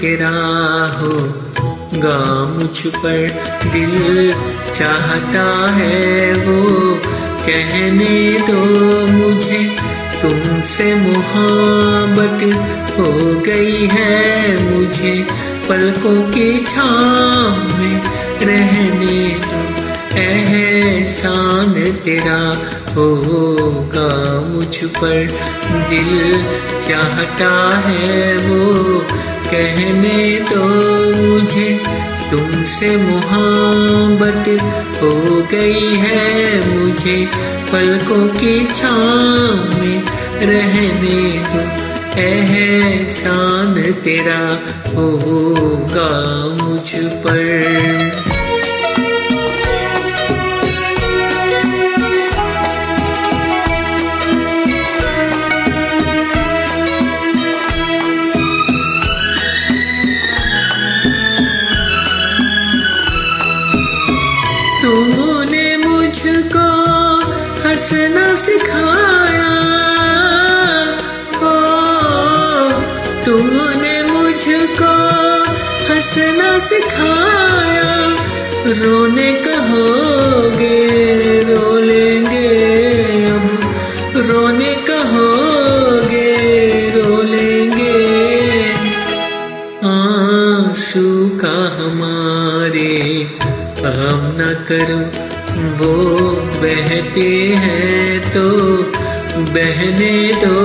तेरा हो गा मुझ पर दिल चाहता है वो। कहने दो मुझे, तुमसे मोहब्बत हो गई है मुझे। पलकों की छाँव में रहने दो एहसान तेरा होगा मुझ पर दिल चाहता है वो? कहने दो मुझे, तुमसे मोहब्बत हो गई है मुझे। पलकों की छाँव में रहने दो, एहसान तेरा होगा मुझ पर। हंसना सिखाया। ओ, तुमने मुझको हंसना सिखाया। रोने कहोगे रो लेंगे अब। रोने कहोगे रो लेंगे आँसू का हमारे गम न करो वो बहते हैं तो बहने दो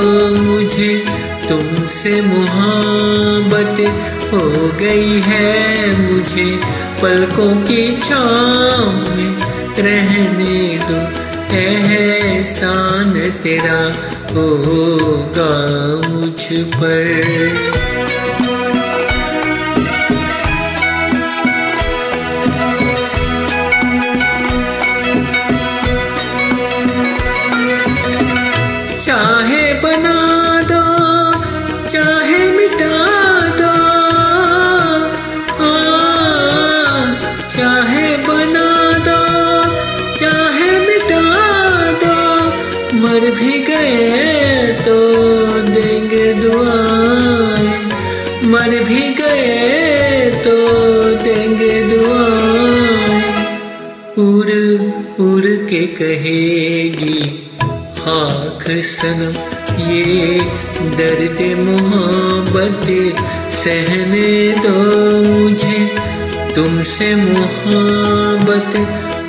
मुझे। तुमसे मोहब्बत हो गई है मुझे। पलकों की छाँव में रहने दो। एहसान तेरा होगा मुझ पर। चाहे बना दो चाहे मिटा दो। आ, चाहे बना दो चाहे मिटा दो। मर भी गए तो देंगे दुआएँ। मर भी गए तो देंगे दुआएँ। उड़ उड़ के कहेगी खाक सनम, ये दर्द मोहब्बत, सहने दो मुझे। तुमसे मोहब्बत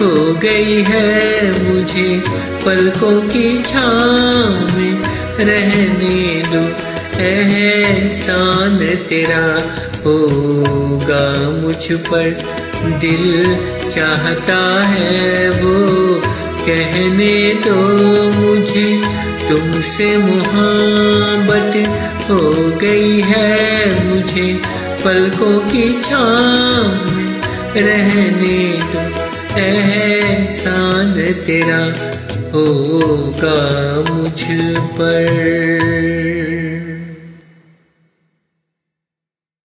हो गई है मुझे, पलकों की छाँव में रहने दो। एहसान तेरा होगा मुझ पर, दिल चाहता है वो कहने दो मुझे, तुमसे मोहब्बत हो गई है मुझे। पलकों की छाँव रहने दो, एहसान तेरा होगा मुझ पर।